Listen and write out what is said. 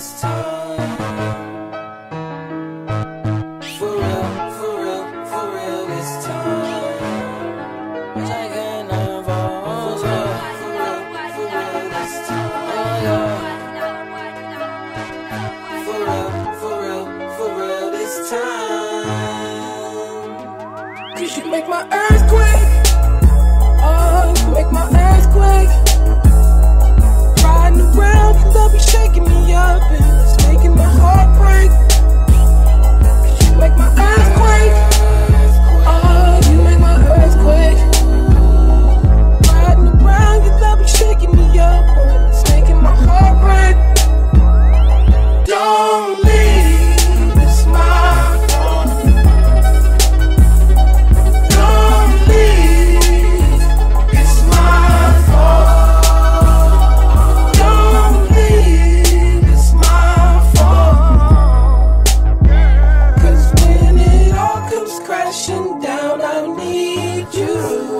last time. For real, for real, for real this time. For real, for real, for real this time. You should make my earthquake. you.